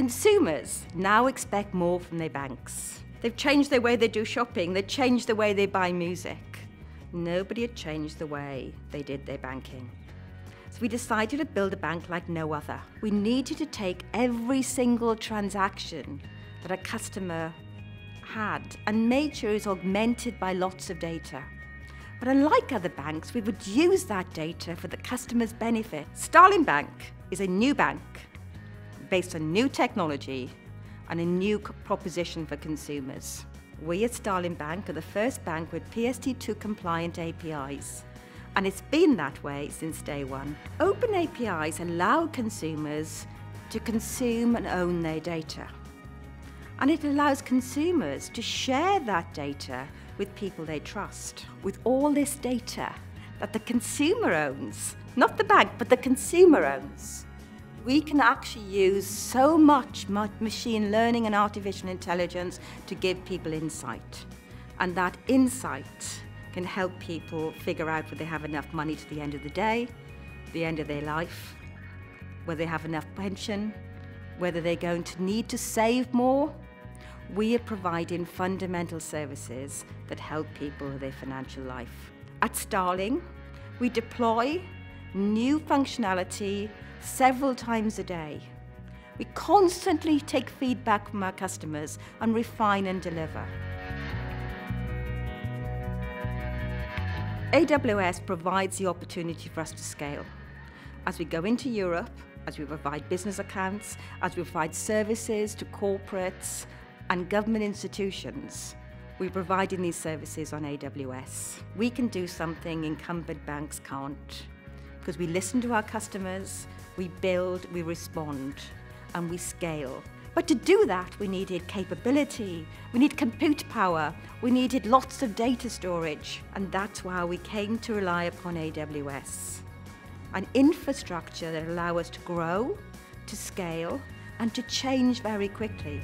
Consumers now expect more from their banks. They've changed the way they do shopping, they've changed the way they buy music. Nobody had changed the way they did their banking. So we decided to build a bank like no other. We needed to take every single transaction that a customer had and made sure it was augmented by lots of data. But unlike other banks, we would use that data for the customer's benefit. Starling Bank is a new bank based on new technology and a new proposition for consumers. We at Starling Bank are the first bank with PSD2 compliant APIs. And it's been that way since day one. Open APIs allow consumers to consume and own their data. And it allows consumers to share that data with people they trust. With all this data that the consumer owns, not the bank, but the consumer owns, we can actually use so much machine learning and artificial intelligence to give people insight. And that insight can help people figure out whether they have enough money to the end of the day, the end of their life, whether they have enough pension, whether they're going to need to save more. We are providing fundamental services that help people with their financial life. At Starling, we deploy new functionality several times a day. We constantly take feedback from our customers and refine and deliver. AWS provides the opportunity for us to scale. As we go into Europe, as we provide business accounts, as we provide services to corporates and government institutions, we're providing these services on AWS. We can do something incumbent banks can't because we listen to our customers, we build, we respond, and we scale. But to do that, we needed capability, we need compute power, we needed lots of data storage, and that's why we came to rely upon AWS. An infrastructure that allow us to grow, to scale, and to change very quickly.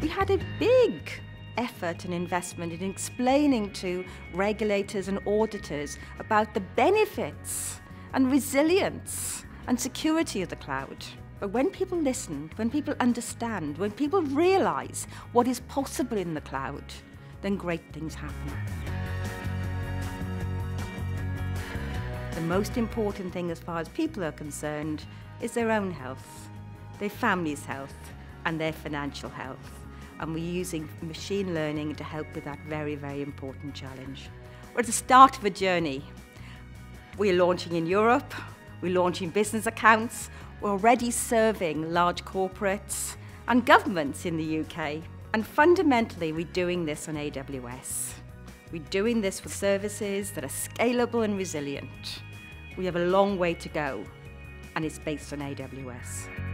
We had a big effort and investment in explaining to regulators and auditors about the benefits and resilience and security of the cloud. But when people listen, when people understand, when people realize what is possible in the cloud, then great things happen. The most important thing as far as people are concerned is their own health, their family's health, and their financial health and we're using machine learning to help with that very, very important challenge. We're at the start of a journey. We're launching in Europe, we're launching business accounts, we're already serving large corporates and governments in the UK. And fundamentally, we're doing this on AWS. We're doing this for services that are scalable and resilient. We have a long way to go, and it's based on AWS.